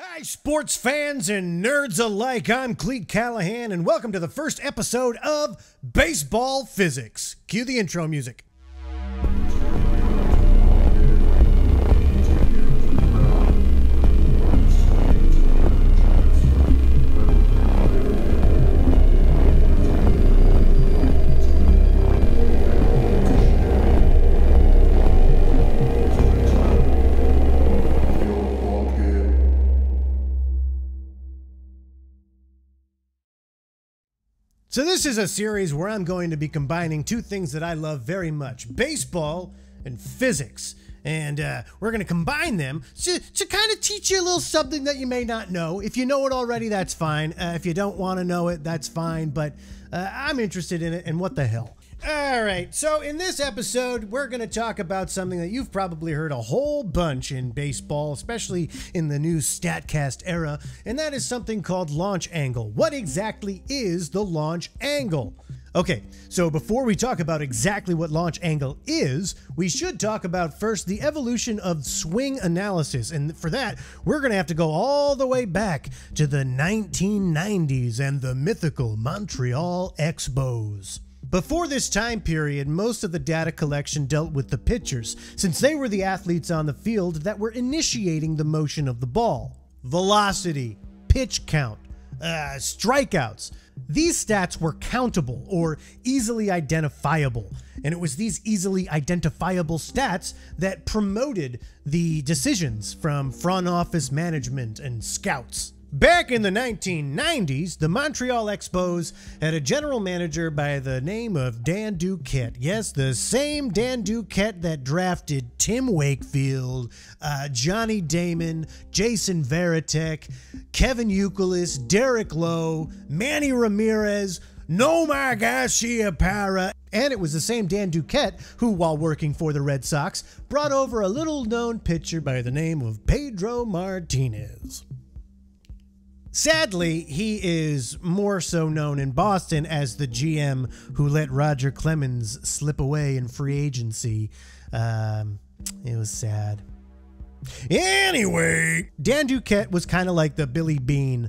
Hi, sports fans and nerds alike. I'm Cleat Callahan, and welcome to the first episode of Baseball Physics. Cue the intro music. So, this is a series where I'm going to be combining two things that I love very much baseball and physics. And uh, we're going to combine them to, to kind of teach you a little something that you may not know. If you know it already, that's fine. Uh, if you don't want to know it, that's fine. But uh, I'm interested in it, and what the hell. All right, so in this episode, we're going to talk about something that you've probably heard a whole bunch in baseball, especially in the new StatCast era, and that is something called launch angle. What exactly is the launch angle? Okay, so before we talk about exactly what launch angle is, we should talk about first the evolution of swing analysis. And for that, we're going to have to go all the way back to the 1990s and the mythical Montreal Expos. Before this time period, most of the data collection dealt with the pitchers, since they were the athletes on the field that were initiating the motion of the ball. Velocity, pitch count, uh, strikeouts. These stats were countable or easily identifiable, and it was these easily identifiable stats that promoted the decisions from front office management and scouts. Back in the 1990s, the Montreal Expos had a general manager by the name of Dan Duquette. Yes, the same Dan Duquette that drafted Tim Wakefield, uh, Johnny Damon, Jason Varitek, Kevin Youkilis, Derek Lowe, Manny Ramirez, Nomar Garciaparra, and it was the same Dan Duquette who, while working for the Red Sox, brought over a little known pitcher by the name of Pedro Martinez. Sadly, he is more so known in Boston as the GM who let Roger Clemens slip away in free agency. Um, it was sad. Anyway, Dan Duquette was kind of like the Billy Beane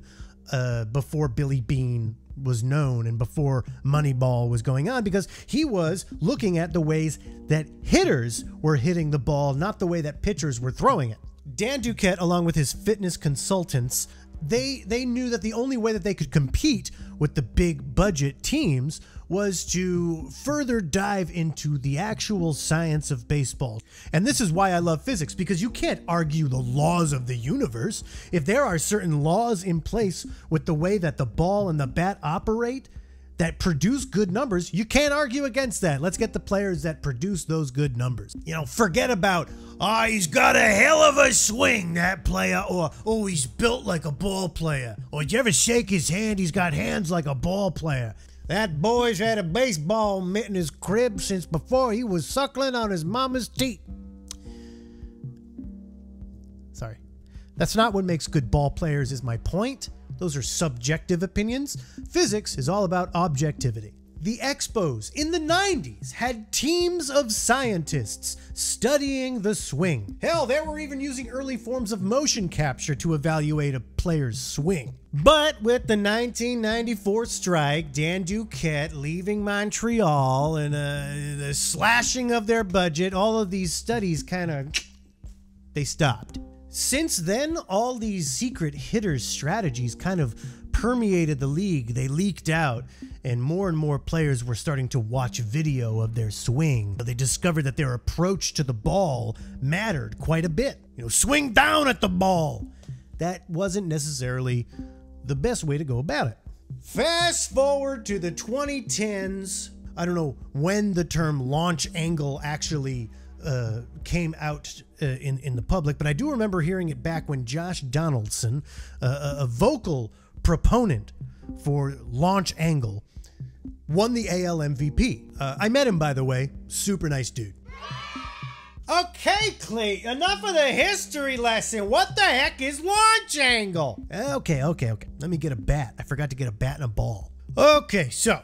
uh, before Billy Beane was known and before Moneyball was going on because he was looking at the ways that hitters were hitting the ball, not the way that pitchers were throwing it. Dan Duquette, along with his fitness consultants, they they knew that the only way that they could compete with the big budget teams was to further dive into the actual science of baseball. And this is why I love physics because you can't argue the laws of the universe. If there are certain laws in place with the way that the ball and the bat operate, that produce good numbers, you can't argue against that. Let's get the players that produce those good numbers. You know, forget about, oh, he's got a hell of a swing, that player, or, oh, he's built like a ball player. Or did you ever shake his hand? He's got hands like a ball player. That boy's had a baseball mitt in his crib since before he was suckling on his mama's teeth. Sorry. That's not what makes good ball players, is my point. Those are subjective opinions. Physics is all about objectivity. The Expos in the 90s had teams of scientists studying the swing. Hell, they were even using early forms of motion capture to evaluate a player's swing. But with the 1994 strike, Dan Duquette leaving Montreal and uh, the slashing of their budget, all of these studies kind of they stopped. Since then, all these secret hitters' strategies kind of permeated the league. They leaked out, and more and more players were starting to watch video of their swing. They discovered that their approach to the ball mattered quite a bit. You know, swing down at the ball. That wasn't necessarily the best way to go about it. Fast forward to the 2010s. I don't know when the term launch angle actually uh, came out uh, in in the public, but I do remember hearing it back when Josh Donaldson, uh, a vocal proponent for launch angle, won the AL MVP. Uh, I met him, by the way. Super nice dude. Okay, Clee, enough of the history lesson. What the heck is launch angle? Okay, okay, okay. Let me get a bat. I forgot to get a bat and a ball. Okay, so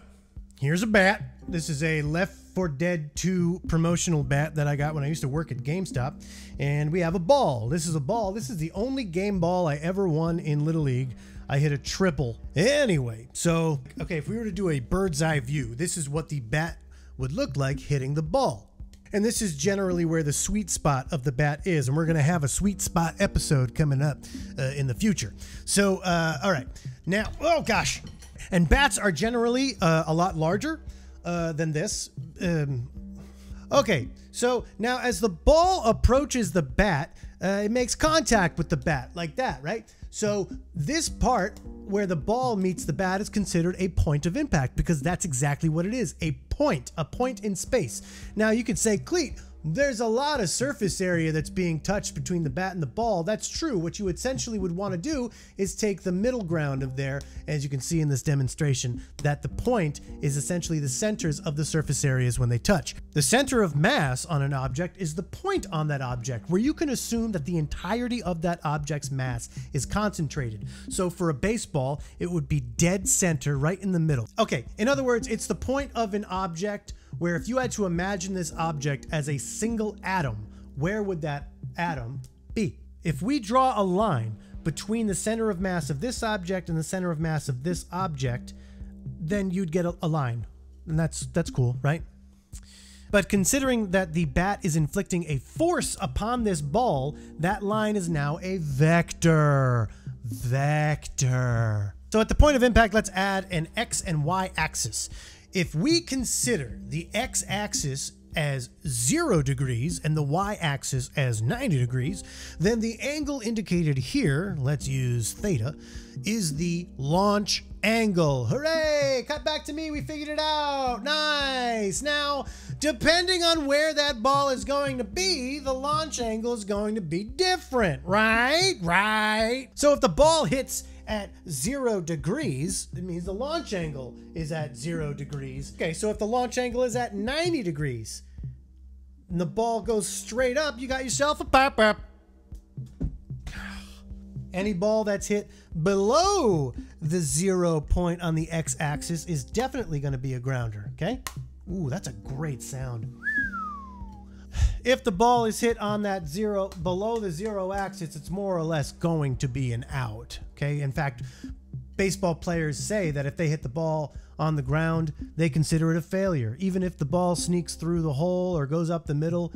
here's a bat. This is a left 4 Dead 2 promotional bat that I got when I used to work at GameStop. And we have a ball. This is a ball. This is the only game ball I ever won in Little League. I hit a triple. Anyway, so, okay, if we were to do a bird's eye view, this is what the bat would look like hitting the ball. And this is generally where the sweet spot of the bat is. And we're going to have a sweet spot episode coming up uh, in the future. So, uh, all right. Now, oh gosh. And bats are generally uh, a lot larger uh, than this. Um, okay. So now as the ball approaches the bat, uh, it makes contact with the bat like that, right? So this part where the ball meets the bat is considered a point of impact because that's exactly what it is a point, a point in space. Now you could say, Cleat, there's a lot of surface area that's being touched between the bat and the ball. That's true. What you essentially would want to do is take the middle ground of there, as you can see in this demonstration, that the point is essentially the centers of the surface areas when they touch. The center of mass on an object is the point on that object, where you can assume that the entirety of that object's mass is concentrated. So for a baseball, it would be dead center right in the middle. Okay, in other words, it's the point of an object where if you had to imagine this object as a single atom, where would that atom be? If we draw a line between the center of mass of this object and the center of mass of this object, then you'd get a, a line. And that's that's cool, right? But considering that the bat is inflicting a force upon this ball, that line is now a vector. Vector. So at the point of impact, let's add an x and y axis. If we consider the x-axis as 0 degrees and the y-axis as 90 degrees, then the angle indicated here, let's use theta, is the launch angle. Hooray! Cut back to me, we figured it out. Nice! Now, depending on where that ball is going to be, the launch angle is going to be different, right? Right. So if the ball hits at zero degrees, it means the launch angle is at zero degrees. Okay, so if the launch angle is at 90 degrees and the ball goes straight up, you got yourself a pop up. Any ball that's hit below the zero point on the x axis is definitely going to be a grounder, okay? Ooh, that's a great sound. If the ball is hit on that zero, below the zero axis, it's more or less going to be an out. Okay. In fact, baseball players say that if they hit the ball on the ground, they consider it a failure. Even if the ball sneaks through the hole or goes up the middle,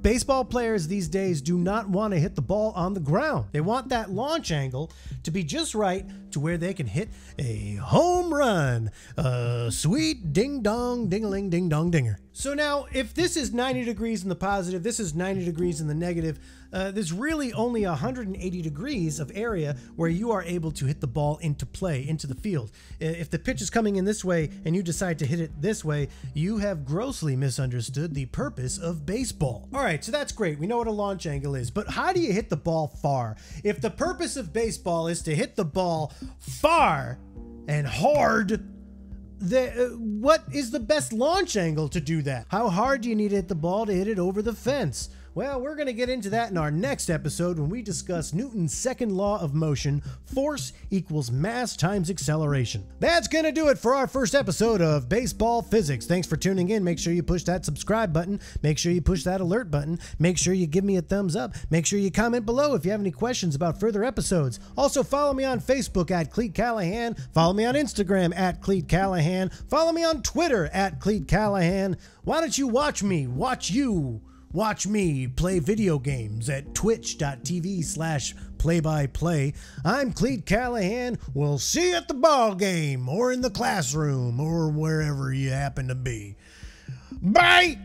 baseball players these days do not want to hit the ball on the ground. They want that launch angle to be just right to where they can hit a home run. A sweet ding dong, ding a ling, ding dong dinger. So now, if this is 90 degrees in the positive, this is 90 degrees in the negative, uh, there's really only 180 degrees of area where you are able to hit the ball into play, into the field. If the pitch is coming in this way and you decide to hit it this way, you have grossly misunderstood the purpose of baseball. All right, so that's great. We know what a launch angle is, but how do you hit the ball far? If the purpose of baseball is to hit the ball far and hard, the, uh, what is the best launch angle to do that? How hard do you need to hit the ball to hit it over the fence? Well, we're going to get into that in our next episode when we discuss Newton's second law of motion force equals mass times acceleration. That's going to do it for our first episode of Baseball Physics. Thanks for tuning in. Make sure you push that subscribe button. Make sure you push that alert button. Make sure you give me a thumbs up. Make sure you comment below if you have any questions about further episodes. Also, follow me on Facebook at Cleat Callahan. Follow me on Instagram at Cleat Callahan. Follow me on Twitter at Cleat Callahan. Why don't you watch me? Watch you. Watch me play video games at twitch.tv slash play by play. I'm Cleat Callahan. We'll see you at the ball game or in the classroom or wherever you happen to be. Bye!